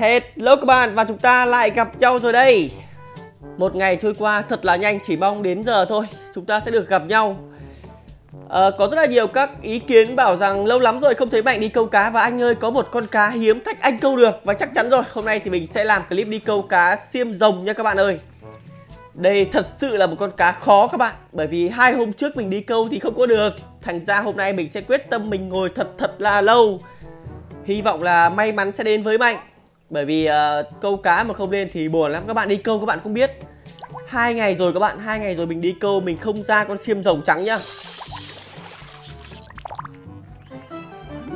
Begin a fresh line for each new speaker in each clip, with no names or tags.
Hello các bạn và chúng ta lại gặp nhau rồi đây. Một ngày trôi qua thật là nhanh chỉ mong đến giờ thôi. Chúng ta sẽ được gặp nhau. À, Có rất là nhiều các ý kiến bảo rằng lâu lắm rồi không thấy Mạnh đi câu cá Và anh ơi có một con cá hiếm thách anh câu được Và chắc chắn rồi. Hôm nay thì mình sẽ làm clip đi câu cá xiêm rồng nha các bạn ơi. Đây thật sự là một con cá khó các bạn Bởi vì hai hôm trước mình đi câu thì không có được. Thành ra hôm nay mình sẽ quyết tâm mình ngồi thật thật là lâu. Hy vọng là may mắn sẽ đến với Mạnh. Bởi vì uh, câu cá mà không lên thì buồn lắm. Các bạn đi câu các bạn cũng biết. Hai ngày rồi các bạn hai ngày rồi mình đi câu mình không ra con xiêm rồng trắng nhá.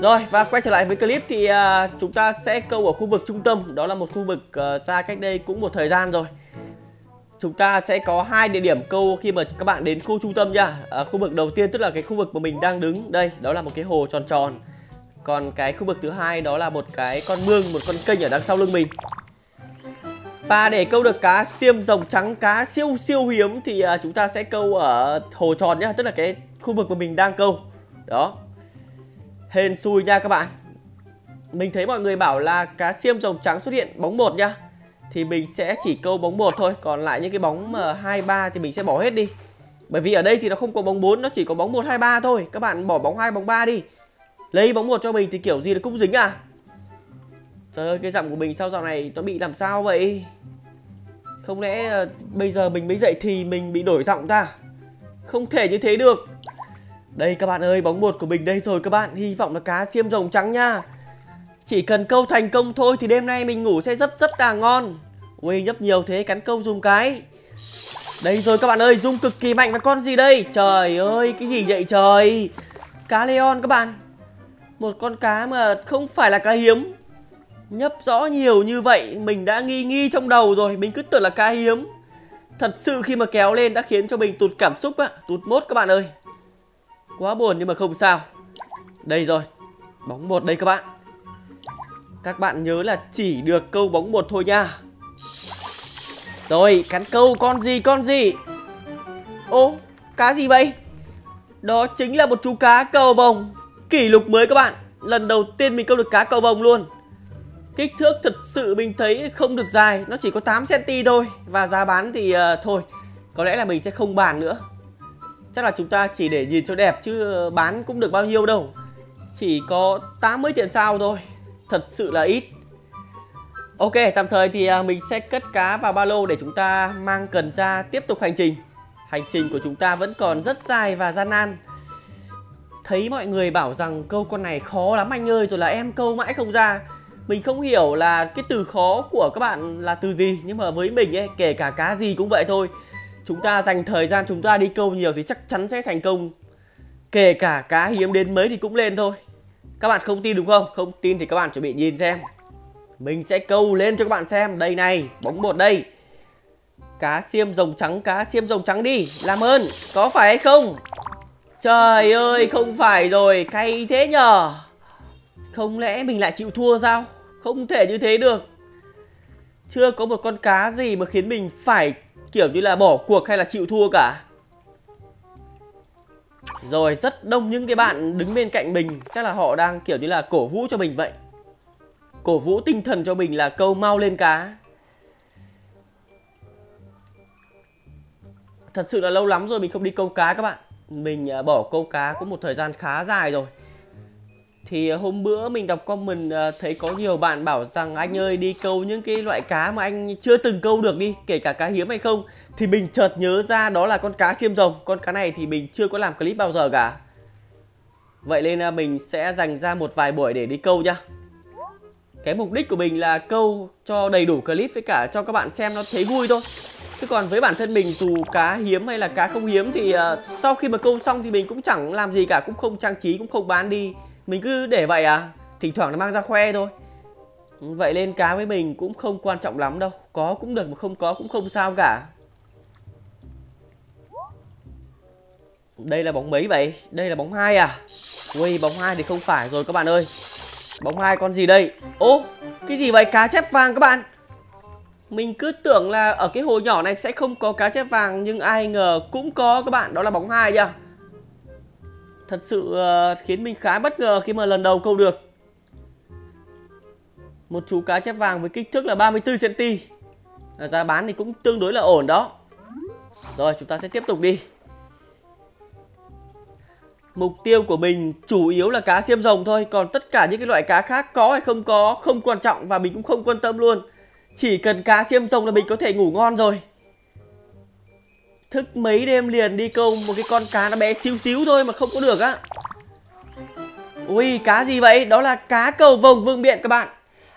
Rồi và quay trở lại với clip thì uh, chúng ta sẽ câu ở khu vực trung tâm. Đó là một khu vực ờ, uh, ra cách đây cũng một thời gian rồi. Chúng ta sẽ có hai địa điểm câu khi mà các bạn đến khu trung tâm nha à, Khu vực đầu tiên tức là cái khu vực mà mình đang đứng. Đây, đó là một cái hồ tròn tròn. Còn cái khu vực thứ hai đó là một cái con mương, một con kênh ở đằng sau lưng mình. Và để câu được cá xiêm rồng trắng, cá siêu siêu hiếm Thì à, chúng ta sẽ câu ở hồ tròn nhá Tức là cái khu vực mà mình đang câu. Đó. Hên xui nha các bạn. Mình thấy mọi người bảo là cá xiêm rồng trắng xuất hiện bóng một nha thì mình sẽ chỉ câu bóng một thôi còn lại những cái bóng mà hai ba thì mình sẽ bỏ hết đi. Bởi vì ở đây thì nó không có bóng 4 nó chỉ có bóng 1 2 3 thôi. Các bạn bỏ bóng 2 bóng 3 đi lấy bóng một cho mình thì kiểu gì nó cũng dính à? Trời ơi, cái dặm của mình sao dạo này nó bị làm sao vậy? Không lẽ ờ, bây giờ mình mới dậy thì mình bị đổi giọng ta? Không thể như thế được. Đây các bạn ơi, bóng một của mình đây rồi các bạn. Hy vọng là cá xiêm rồng trắng nha. Chỉ cần câu thành công thôi thì đêm nay mình ngủ sẽ rất rất là ngon. Ui, nhấp nhiều thế, cắn câu dùng cái. Đây rồi các bạn ơi Dung cực kỳ mạnh và con gì đây? Trời ơi, cái gì vậy trời? Cá Leon các bạn. Một con cá mà không phải là cá hiếm. Nhấp rõ nhiều như vậy, Mình đã nghi nghi trong đầu rồi. Mình cứ tưởng là cá hiếm. Thật sự khi mà kéo lên đã khiến cho mình tụt cảm xúc á. Tụt mốt các bạn ơi. Quá buồn nhưng mà không sao. Đây rồi, Bóng một đây các bạn. Các bạn nhớ là chỉ được câu bóng một thôi nha. Rồi, cắn câu con gì con gì? Ô, cá gì vậy? Đó chính là một chú cá cầu vồng. Kỷ lục mới các bạn. Lần đầu tiên mình câu được cá cầu vồng luôn. Kích thước thật sự mình thấy không được dài Nó chỉ có 8cm thôi. Và giá bán thì uh, thôi Có lẽ là mình sẽ không bàn nữa. Chắc là chúng ta chỉ để nhìn cho đẹp Chứ bán cũng được bao nhiêu đâu. Chỉ có 80 tiền sao thôi thật sự là ít. Ok, tạm thời thì uh, mình sẽ cất cá vào ba lô để chúng ta mang cần ra tiếp tục hành trình. Hành trình của chúng ta vẫn còn rất dài và gian nan. Thấy mọi người bảo rằng câu con này khó lắm anh ơi Rồi là em câu mãi không ra. Mình không hiểu là cái từ khó của các bạn là từ gì Nhưng mà với mình ấy, kể cả cá gì cũng vậy thôi. Chúng ta dành thời gian chúng ta đi câu nhiều thì chắc chắn sẽ thành công. Kể cả cá hiếm đến mấy thì cũng lên thôi. Các bạn không tin đúng không? Không tin thì các bạn chuẩn bị nhìn xem. Mình sẽ câu lên cho các bạn xem. Đây này, bóng bột đây. Cá xiêm rồng trắng, cá xiêm rồng trắng đi. Làm ơn, có phải hay không? Trời ơi, không phải rồi Cay thế nhờ Không lẽ mình lại chịu thua sao? Không thể như thế được. Chưa có một con cá gì mà khiến mình phải kiểu như là bỏ cuộc hay là chịu thua cả. Rồi rất đông những cái bạn đứng bên cạnh mình. Chắc là họ đang kiểu như là cổ vũ cho mình vậy. Cổ vũ tinh thần cho mình là câu mau lên cá. Thật sự là lâu lắm rồi mình không đi câu cá các bạn. Mình à, bỏ câu cá cũng một thời gian khá dài rồi. Thì à, hôm bữa mình đọc comment à, thấy có nhiều bạn bảo rằng, anh ơi, đi câu những cái loại cá mà anh chưa từng câu được đi, Kể cả cá hiếm hay không. Thì mình chợt nhớ ra đó là con cá xiêm rồng. Con cá này thì mình chưa có làm clip bao giờ cả. Vậy nên mình sẽ dành ra một vài buổi để đi câu nhá. Cái mục đích của mình là câu cho đầy đủ clip với cả cho các bạn xem nó thấy vui thôi. Chứ còn với bản thân mình dù cá hiếm hay là cá không hiếm thì uh, sau khi mà câu xong thì mình cũng chẳng làm gì cả Cũng không trang trí cũng không bán đi. Mình cứ để vậy à thỉnh thoảng nó mang ra khoe thôi. Vậy nên cá với mình cũng không quan trọng lắm đâu có cũng được mà không có cũng không sao cả. Đây là bóng mấy vậy? Đây là bóng hai à? Ui bóng hai thì không phải rồi các bạn ơi. Bóng hai con gì đây? Ô cái gì vậy? Cá chép vàng các bạn mình cứ tưởng là ở cái hồ nhỏ này sẽ không có cá chép vàng nhưng ai ngờ cũng có các bạn đó là bóng hai nhá Thật sự uh, khiến mình khá bất ngờ khi mà lần đầu câu được. Một chú cá chép vàng với kích thước là 34cm Giá bán thì cũng tương đối là ổn đó. Rồi chúng ta sẽ tiếp tục đi. Mục tiêu của mình chủ yếu là cá xiêm rồng thôi Còn tất cả những cái loại cá khác có hay không có Không quan trọng và mình cũng không quan tâm luôn. Chỉ cần cá xiêm rồng là mình có thể ngủ ngon rồi. Thức mấy đêm liền đi câu một cái con cá nó bé xíu xíu thôi mà không có được á. Ui, cá gì vậy? Đó là cá cầu vồng vương biện các bạn.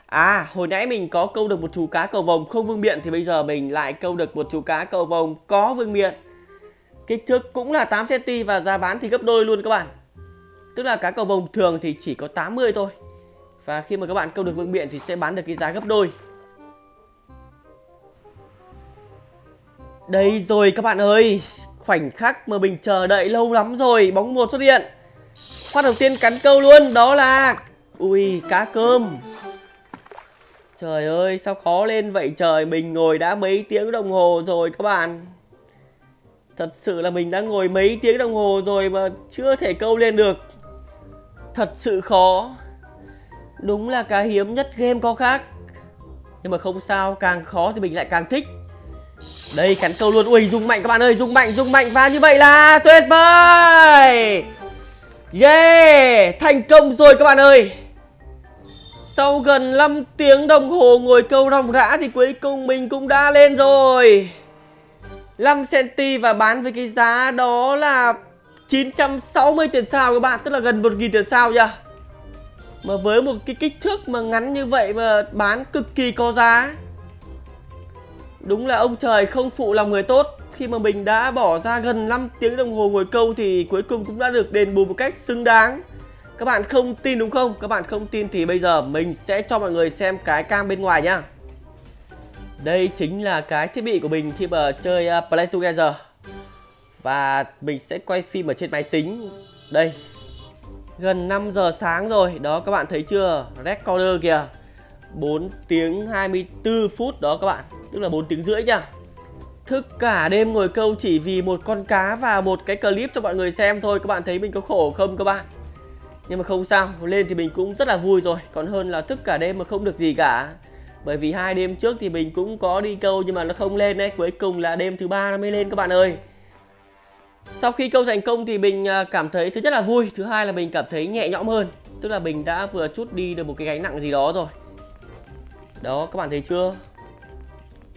À hồi nãy mình có câu được một chú cá cầu vồng không vương miện Thì bây giờ mình lại câu được một chú cá cầu vồng có vương miện. Kích thước cũng là 8cm và giá bán thì gấp đôi luôn các bạn. Tức là cá cầu vồng thường thì chỉ có 80 thôi. Và khi mà các bạn câu được vương miện thì sẽ bán được cái giá gấp đôi. Đây rồi các bạn ơi, Khoảnh khắc mà mình chờ đợi lâu lắm rồi, Bóng một xuất hiện. Phát đầu tiên cắn câu luôn, Đó là, Ui, cá cơm. Trời ơi, sao khó lên vậy trời, Mình ngồi đã mấy tiếng đồng hồ rồi các bạn. Thật sự là mình đã ngồi mấy tiếng đồng hồ rồi Mà chưa thể câu lên được. Thật sự khó. Đúng là cá hiếm nhất game có khác. Nhưng mà không sao, Càng khó thì mình lại càng thích đây, cắn câu luôn. Ui dùng mạnh các bạn ơi, Dùng mạnh dùng mạnh. Và như vậy là tuyệt vời. Yeah, Thành công rồi các bạn ơi. Sau gần 5 tiếng đồng hồ ngồi câu rong rã Thì cuối cùng mình cũng đã lên rồi. 5cm và bán với cái giá đó là 960 tiền sao các bạn, Tức là gần 1.000 tiền sao nha Mà với một cái kích thước mà ngắn như vậy mà bán cực kỳ có giá. Đúng là ông trời không phụ lòng người tốt. Khi mà mình đã bỏ ra gần 5 tiếng đồng hồ ngồi câu Thì cuối cùng cũng đã được đền bù một cách xứng đáng. Các bạn không tin đúng không? Các bạn không tin thì bây giờ mình sẽ cho mọi người xem cái cam bên ngoài nhá. Đây chính là cái thiết bị của mình khi mà chơi à, Play Together. Và mình sẽ quay phim ở trên máy tính. Đây, Gần 5 giờ sáng rồi. Đó, các bạn thấy chưa? Recorder kìa. 4 tiếng 24 phút đó các bạn. Tức là 4 tiếng rưỡi nha. Thức cả đêm ngồi câu chỉ vì một con cá và một cái clip cho mọi người xem thôi Các bạn thấy mình có khổ không các bạn? Nhưng mà không sao, lên thì mình cũng rất là vui rồi Còn hơn là thức cả đêm mà không được gì cả. Bởi vì hai đêm trước thì mình cũng có đi câu nhưng mà nó không lên đấy Cuối cùng là đêm thứ ba nó mới lên các bạn ơi. Sau khi câu thành công thì mình à, cảm thấy thứ nhất là vui Thứ hai là mình cảm thấy nhẹ nhõm hơn. Tức là mình đã vừa chút đi được một cái gánh nặng gì đó rồi. Đó các bạn thấy chưa?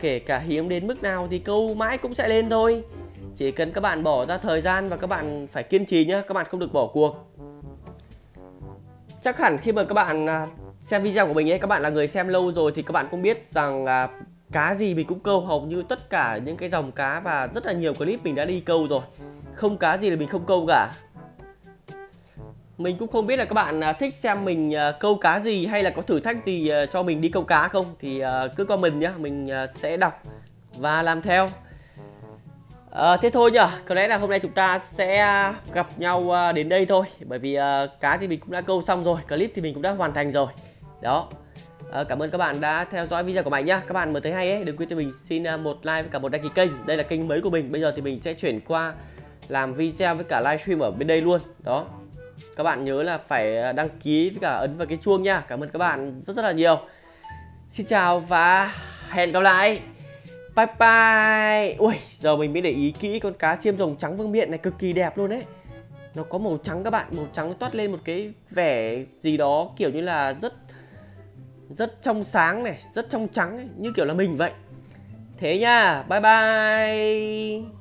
Kể cả hiếm đến mức nào thì câu mãi cũng sẽ lên thôi. Chỉ cần các bạn bỏ ra thời gian và các bạn phải kiên trì nhé Các bạn không được bỏ cuộc. Chắc hẳn khi mà các bạn à, xem video của mình ấy, Các bạn là người xem lâu rồi thì các bạn cũng biết rằng là Cá gì mình cũng câu. Hầu như tất cả những cái dòng cá Và rất là nhiều clip mình đã đi câu rồi. Không cá gì là mình không câu cả mình cũng không biết là các bạn à, thích xem mình à, câu cá gì hay là có thử thách gì à, cho mình đi câu cá không? Thì cứ comment nhé mình sẽ đọc và làm theo. À, thế thôi nhở có lẽ là hôm nay chúng ta sẽ gặp nhau đến đây thôi. Bởi vì cá thì mình cũng đã câu xong rồi clip thì mình cũng đã hoàn thành rồi. Đó. À, cảm ơn các bạn đã theo dõi video của mình nhá. Các bạn mới thấy hay ấy đừng quên cho mình xin một like và cả một đăng ký kênh. Đây là kênh mới của mình. Bây giờ thì mình sẽ chuyển qua làm video với cả livestream ở bên đây luôn. Đó các bạn nhớ là phải à, đăng ký với cả ấn vào cái chuông nha. Cảm ơn các bạn rất rất là nhiều. Xin chào và hẹn gặp lại. Bye bye. Ui giờ mình mới để ý kỹ con cá xiêm rồng trắng vương miện này cực kỳ đẹp luôn đấy. Nó có màu trắng các bạn màu trắng toát lên một cái vẻ gì đó kiểu như là rất rất trong sáng này rất trong trắng ấy, như kiểu là mình vậy. Thế nha bye bye.